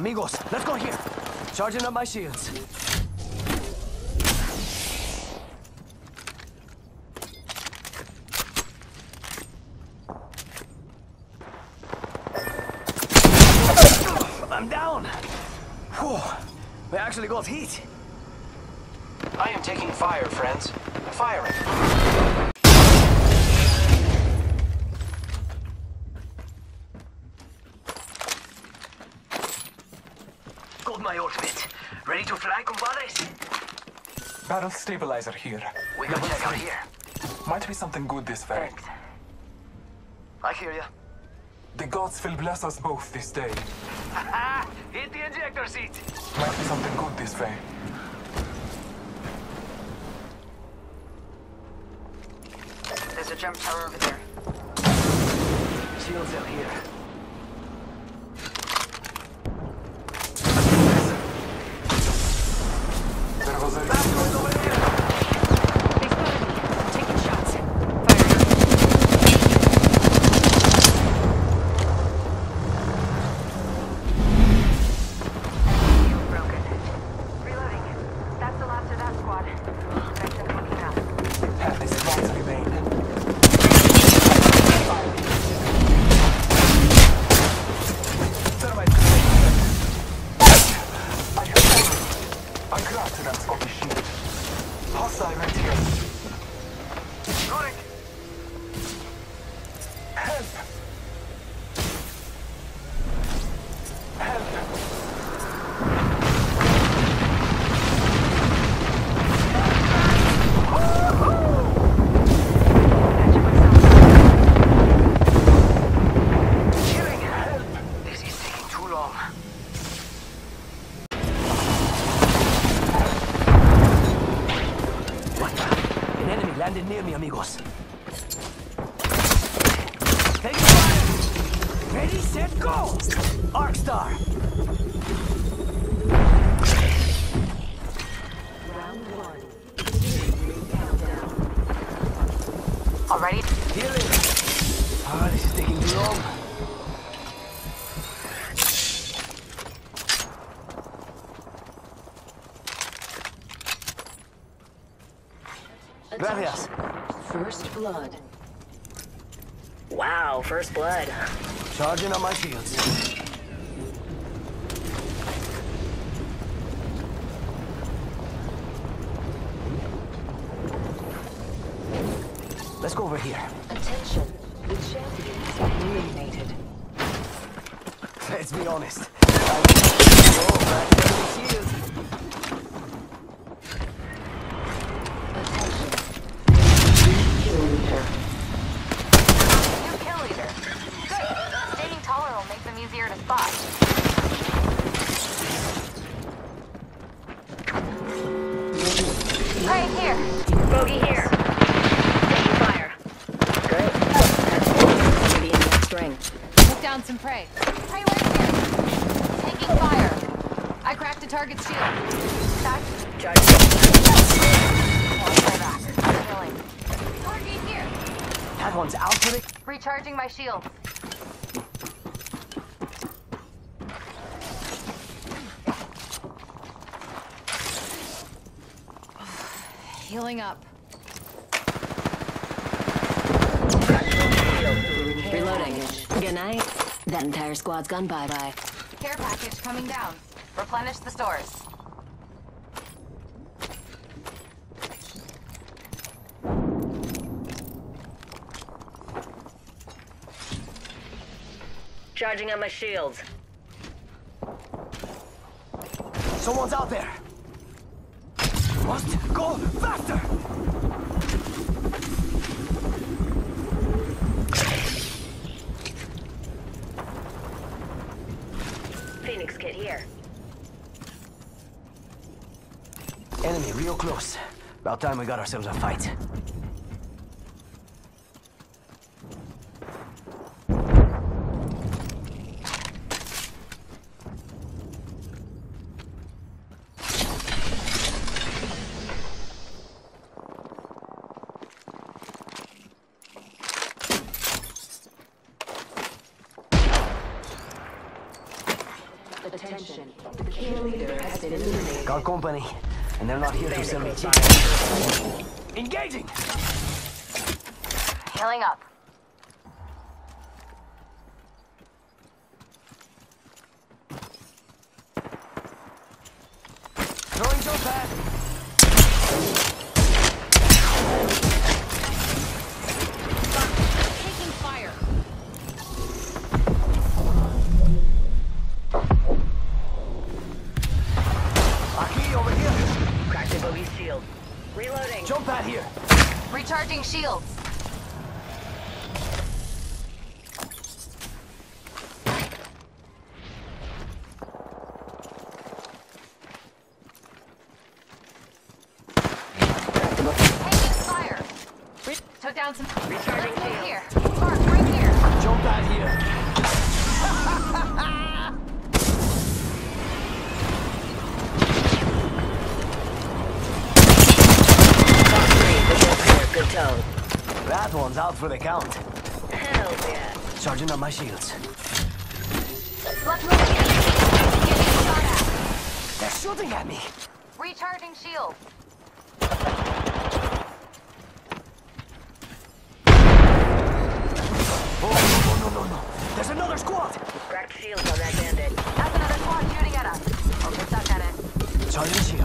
Amigos, let's go here. Charging up my shields. I'm down. Whew. We actually got heat. I am taking fire, friends. Firing. Got. Ready to fly, compadres? Barrel stabilizer here. We can check out here. Might be something good this way. Thanks. I hear ya. The gods will bless us both this day. Hit the injector seat. Might be something good this way. There's a jump tower over there. Shield cell here. There was Hostile near me, amigos. Take fire! Ready, set, go! Arcstar! Gracias. First blood. Wow, first blood. Charging on my shields. Let's go over here. Attention. The champions are eliminated. Let's be honest. I oh, back to the shield. Attention. Kill leader. New kill leader. Good. Staying taller will make them easier to spot. Right here. Bogey here. Taking fire. Great. That's maybe in the next ring. Took down some prey. Prey right here. Taking fire. I cracked a target's shield. Back. Charge. Watch back. Killing. Target here. That one's out for the... Recharging my shield. Healing up. Reloading. Good night. That entire squad's gone bye-bye. Care package coming down. Replenish the stores. Charging on my shields. Someone's out there. Must go faster. Phoenix kit here. Enemy real close. About time we got ourselves a fight. Attention. The kill leader has been eliminated. Got company, and they're not here to sell me Engaging! Healing up. Throwing jump pad! Cracked a bogey shield. Reloading. Jump out here! Recharging shields. Fire. Took down some. Recharging shield. here. Mark, right here. Jump pad here! go. That one's out for the count. Hell yeah. Charging up my shields. They're shooting at me. Recharging shield. Oh, no, no, no, no. no! There's another squad! Cracked shields on that bandit. That's another squad shooting at us. Focus up at it. Charging shield.